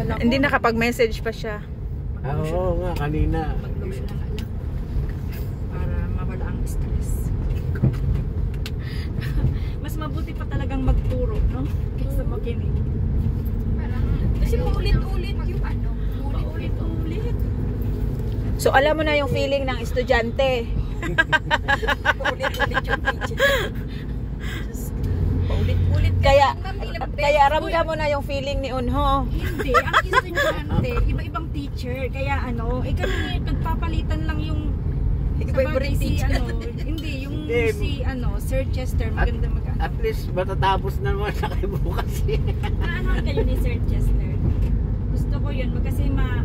dala ko. Hindi nakapag-message pa siya. Ah, Oo nga, kanina. Mag-lotion na lang. Para mawala ang stress. Mas mabuti pa talagang magturo, no? Kaysa makinig. Parang, Kasi paulit-ulit yung- ano, ulit-ulit. Paulit-ulit. So alam mo na yung feeling ng estudyante. Paulit-ulit yung teacher. Paulit-ulit. Kaya. Kaya ramdam mo na yung feeling ni Unho. Hindi, ang estudyante, iba-ibang teacher. Kaya ano, eh kami nagpapalitan lang yung Iba-ibang si, teacher. ano, hindi, yung Hindi. si ano, Sir Chester, maganda mag At least matatapos na naman na kayo bukas eh. Naano kayo ni Sir Chester? Gusto ko yun, mag- kasi ma,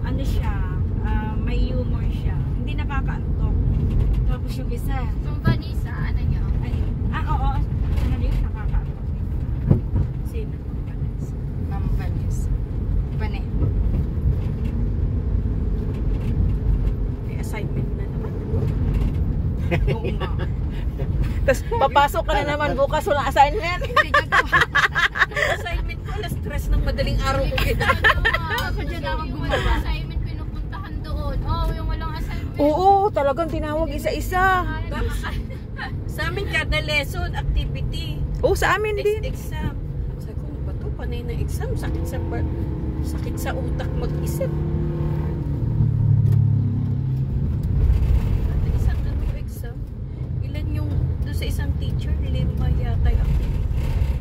ano siya, ah, may humor siya. Hindi nakakaantok. Tapos yung isa, So, Vanessa, ano niya? ay, ah, oo, ano yun, nakakaantok. Sino? Vanessa. Ma'am Vanessa. Vane. May assignment na naman. Oo nga. Tapos papasok ka na naman bukas walang assignment. Hindi gagawa. Ang assignment ko, alas stress ng madaling araw ko ginagawa. Ako dyan ako gumawa. Assignment pinupuntahan doon. Oh, yung walang assignment. Oo, talagang tinawag isa-isa. Sa amin kada lesson, activity. Oo, sa amin Next din. exam. Sabi ko, ba to? Panay na exam. Sakit sa, sakit sa utak mag-isip. At isang ano exam, ilan yung, doon sa isang teacher, lima yata yung activity.